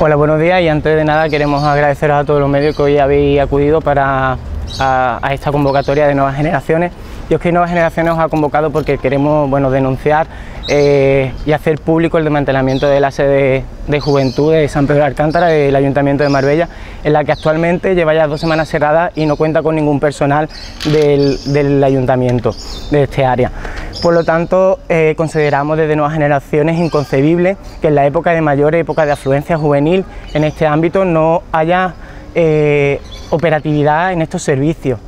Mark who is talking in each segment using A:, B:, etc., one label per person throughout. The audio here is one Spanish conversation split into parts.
A: Hola, buenos días y antes de nada queremos agradecer a todos los medios que hoy habéis acudido para a, esta convocatoria de Nuevas Generaciones. Y es que Nuevas Generaciones os ha convocado porque queremos bueno, denunciar eh, y hacer público el desmantelamiento de la sede de juventud de San Pedro de Alcántara, del Ayuntamiento de Marbella, en la que actualmente lleva ya dos semanas cerrada y no cuenta con ningún personal del Ayuntamiento de este área. Por lo tanto, eh, consideramos desde Nuevas Generaciones inconcebible que en la época de mayor época de afluencia juvenil en este ámbito no haya eh, operatividad en estos servicios,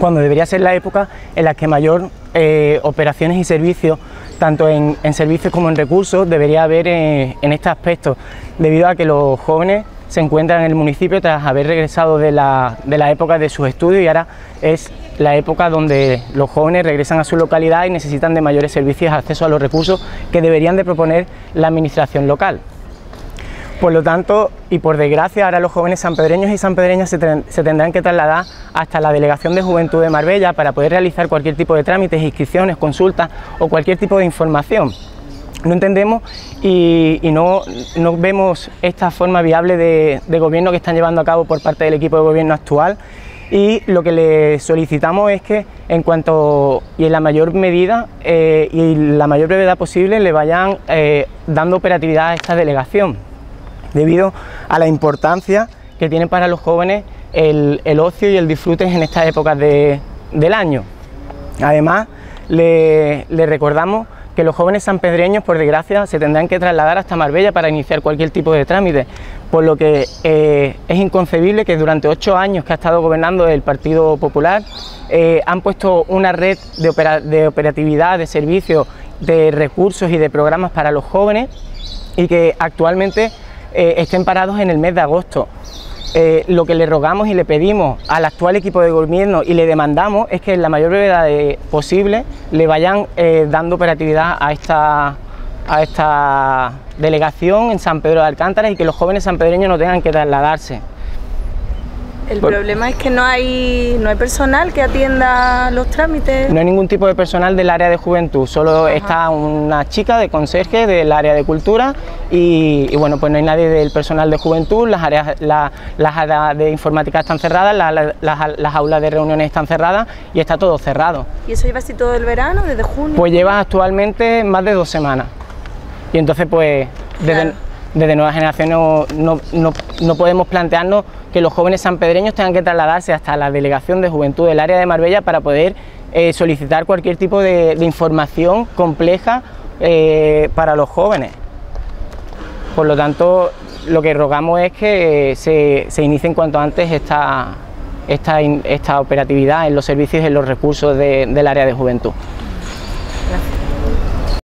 A: cuando debería ser la época en la que mayor eh, operaciones y servicios, tanto en, servicios como en recursos, debería haber en este aspecto, debido a que los jóvenes se encuentran en el municipio tras haber regresado de la, de la época de sus estudios y ahora es la época donde los jóvenes regresan a su localidad y necesitan de mayores servicios, acceso a los recursos que deberían de proponer la administración local. Por lo tanto, y por desgracia, ahora los jóvenes sanpedreños y sanpedreñas se, tendrán que trasladar hasta la Delegación de Juventud de Marbella para poder realizar cualquier tipo de trámites, inscripciones, consultas o cualquier tipo de información. No entendemos y, no, vemos esta forma viable de, gobierno que están llevando a cabo por parte del equipo de gobierno actual y lo que le solicitamos es que en cuanto y en la mayor medida eh, y la mayor brevedad posible le vayan eh, dando operatividad a esta delegación debido a la importancia que tiene para los jóvenes el, ocio y el disfrute en estas épocas del año. Además, le, recordamos que los jóvenes sanpedreños, por desgracia, se tendrán que trasladar hasta Marbella para iniciar cualquier tipo de trámite, por lo que eh, es inconcebible que durante ocho años que ha estado gobernando el Partido Popular eh, han puesto una red de, operatividad, de servicios, de recursos y de programas para los jóvenes y que actualmente eh, estén parados en el mes de agosto. Eh, lo que le rogamos y le pedimos al actual equipo de gobierno y le demandamos es que en la mayor brevedad posible le vayan eh, dando operatividad a esta, a esta delegación en San Pedro de Alcántara y que los jóvenes sanpedreños no tengan que trasladarse.
B: El problema es que no hay, no hay personal que atienda los trámites.
A: No hay ningún tipo de personal del área de juventud, solo está una chica de conserje del área de cultura y, bueno, pues no hay nadie del personal de juventud, las áreas, las áreas de informática están cerradas, las, aulas de reuniones están cerradas y está todo cerrado.
B: ¿Y eso lleva así todo el verano, desde junio?
A: Pues lleva actualmente más de dos semanas. Y entonces pues desde, desde Nueva Generación no podemos plantearnos que los jóvenes sanpedreños tengan que trasladarse hasta la Delegación de Juventud del área de Marbella para poder eh, solicitar cualquier tipo de, información compleja eh, para los jóvenes. Por lo tanto, lo que rogamos es que se, se inicie en cuanto antes esta, esta, operatividad en los servicios y en los recursos del área de juventud.